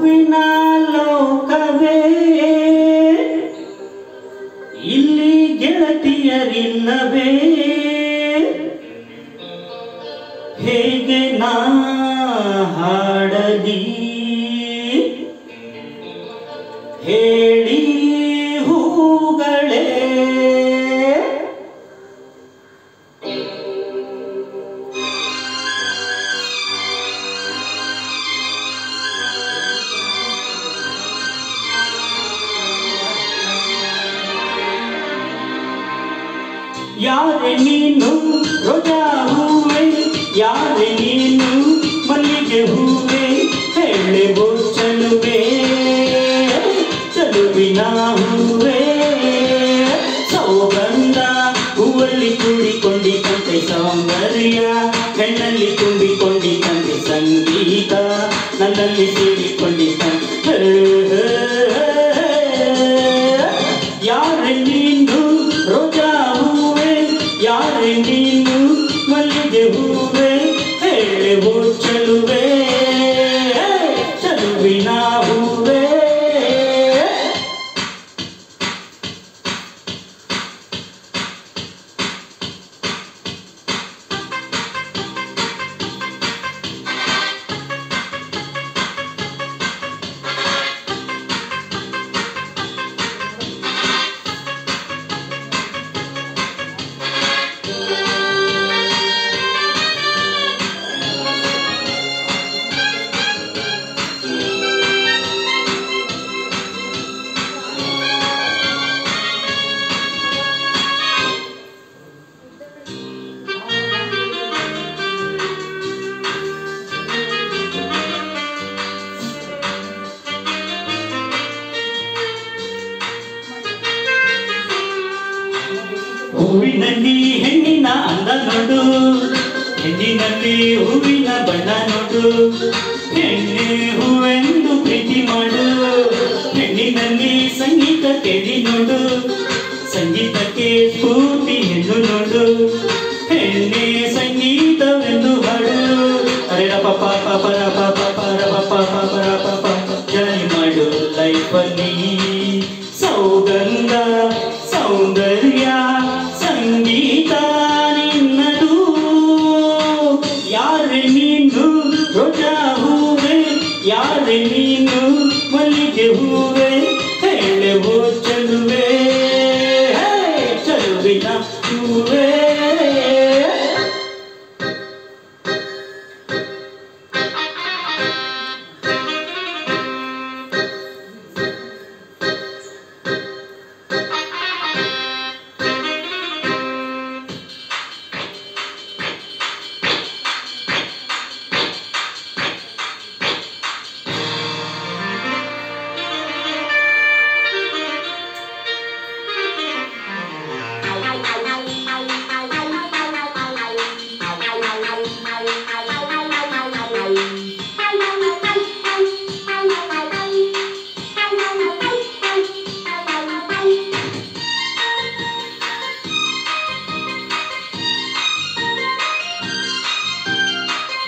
ಹೂವಿನ ಲೋಕವೇ. ಇಲ್ಲಿ ಗೆಳತಿಯರಿಲ್ಲವೇ. ಹೇಗೆ ನಾ ಹಾಡಲಿ? ಯಾರೆ ನೀನು ರೋಜಾ ಹೂವೆ, ಯಾರೆ ನೀನು ಮಲ್ಲಿಗೆ ಹೂವೆ ಹೇಳೆವೋ ಚಲುವೆ ಚಲುವಿನ ಹೂವೆ. ಸೌಗಂಧ ಹೂವಲ್ಲಿ ಕೂಡಿಕೊಂಡಿದ್ದಂತೆ ಸೌಂದರ್ಯ ಹೆಣ್ಣಲ್ಲಿ ತುಂಬಿಕೊಂಡಿದ್ದಂತೆ ಸಂಗೀತ, ನನ್ನಲ್ಲಿ ಸೇರಿಕೊಂಡಿದ್ದಂತೆ ನೀನು ಮಲ್ಲಿಗೆ ಹೂವೆ ಹೇಳೆವೋ ಚಲುವೆ ಚಲುವಿನ ಹೂವಿನಲ್ಲಿ ಹೆಣ್ಣಿನ ಅಂದ ನೋಡು ಹೆಣ್ಣಿನಲ್ಲಿ ಹೂವಿನ ಬಣ್ಣ ನೋಡು ಹೆಣ್ಣೆ ಹೂವೆಂದು ಪ್ರೀತಿ ಮಾಡು ಹೆಣ್ಣಿನಲ್ಲಿ ಸಂಗೀತ ಕೇಳಿ ನೋಡು ಸಂಗೀತಕ್ಕೆ ಸ್ಫೂರ್ತಿ ಎಂದು ನೋಡು ಹೆಣ್ಣೆ ಸಂಗೀತವೆಂದು ಹಾಡು ಅರೆ ರ ಪ ಪಾಪ ಪ ಪ ರ ಪ ಪ ಪ ರ ಪ ಪ ಪ ಪ ರ ಪ ಪ ಮಾಡು ಜಾರಿ ಮಾಡು ಲೈಫಲ್ಲಿ ಮಲ್ಲಿಗೆ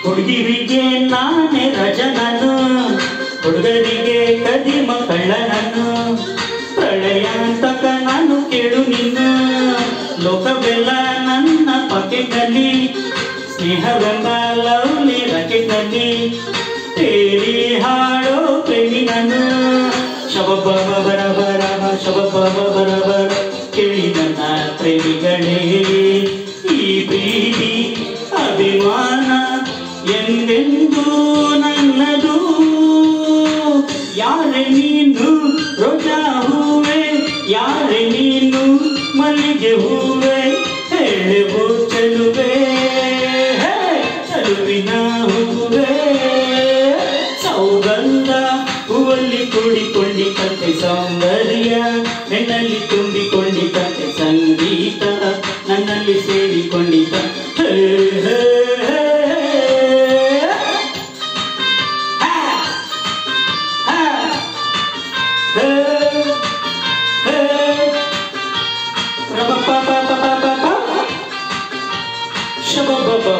ಹುಡುಗಿರಿಗೆ ನಾನೇ ರಜನನು ಹುಡುಗರಿಗೆ ಕದಿಮ ಕಳ್ಳನನು ಪ್ರಳಯಾಂತಕ ನಾನು ಕೇಳು ನಿನ್ನ, ಲೋಕವೆಲ್ಲ ನನ್ನ ಪಾಕೆಟ್ನಲ್ಲಿ. ಸ್ನೇಹವೆಂಬ ಲವ್ಲಿ ರಾಕೆಟ್ನಲ್ಲಿ ತೇರಿ ಹಾಡೋ ಪ್ರೇಮಿ ನಾನು ಶಬಬ್ಬ ಬರ ಬರ ಶಬಬ್ಬ ಬರ ಬರ ಕೇಳಿ ನನ್ನ ಪ್ರೇಮಿಗಳೇ. ಎಂದೆಂದೂ ನನ್ನದು? ಯಾರೆ ನೀನು? ರೋಜಾ ಹೂವೆ? ಯಾರೆ ನೀನು? ಮಲ್ಲಿಗೆ ಹೂವೆ? ಹೇಳುವು ಚಲುವೆ? ಚಲುವಿನ ಹೂವೆ ಸೌಗಂಧ ಹೂವಲ್ಲಿ ಕೂಡಿಕೊಂಡಿದ್ದಂತೆ ಸೌಂದರ್ಯ ಹೆಣ್ಣಲ್ಲಿ ತುಂಬಿಕೊಂಡಿದ್ದಂತೆ Shabba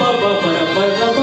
ba ba ba ba ba